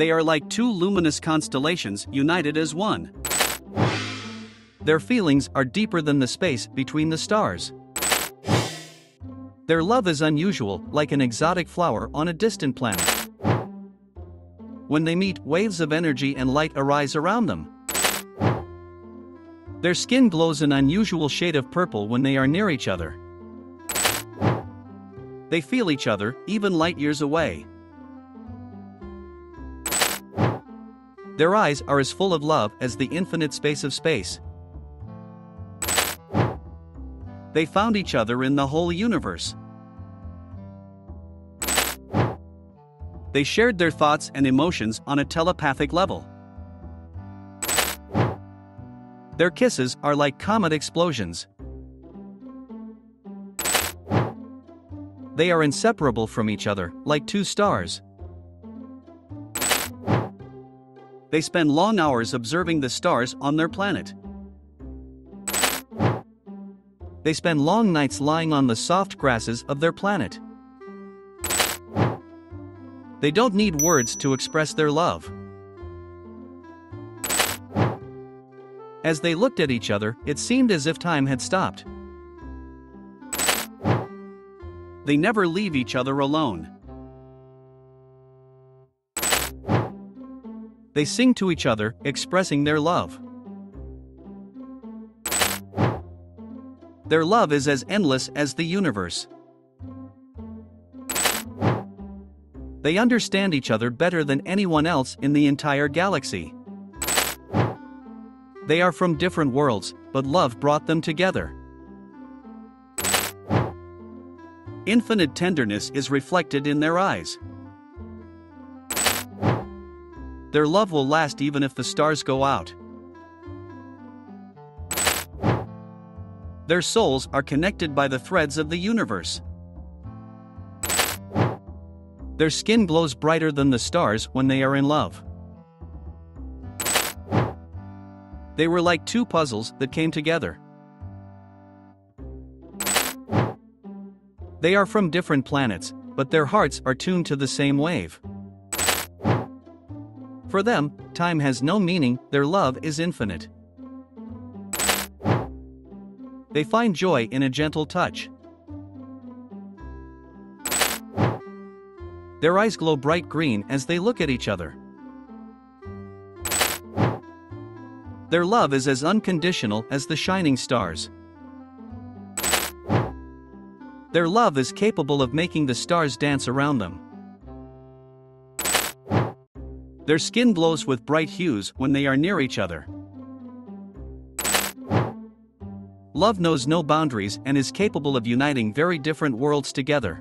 They are like two luminous constellations united as one. Their feelings are deeper than the space between the stars. Their love is unusual, like an exotic flower on a distant planet. When they meet, waves of energy and light arise around them. Their skin glows an unusual shade of purple when they are near each other. They feel each other, even light years away. Their eyes are as full of love as the infinite space of space. They found each other in the whole universe. They shared their thoughts and emotions on a telepathic level. Their kisses are like comet explosions. They are inseparable from each other, like two stars. They spend long hours observing the stars on their planet. They spend long nights lying on the soft grasses of their planet. They don't need words to express their love. As they looked at each other, it seemed as if time had stopped. They never leave each other alone. They sing to each other, expressing their love. Their love is as endless as the universe. They understand each other better than anyone else in the entire galaxy. They are from different worlds, but love brought them together. Infinite tenderness is reflected in their eyes. Their love will last even if the stars go out. Their souls are connected by the threads of the universe. Their skin glows brighter than the stars when they are in love. They were like two puzzles that came together. They are from different planets, but their hearts are tuned to the same wave. For them, time has no meaning, their love is infinite. They find joy in a gentle touch. Their eyes glow bright green as they look at each other. Their love is as unconditional as the shining stars. Their love is capable of making the stars dance around them. Their skin glows with bright hues when they are near each other. Love knows no boundaries and is capable of uniting very different worlds together.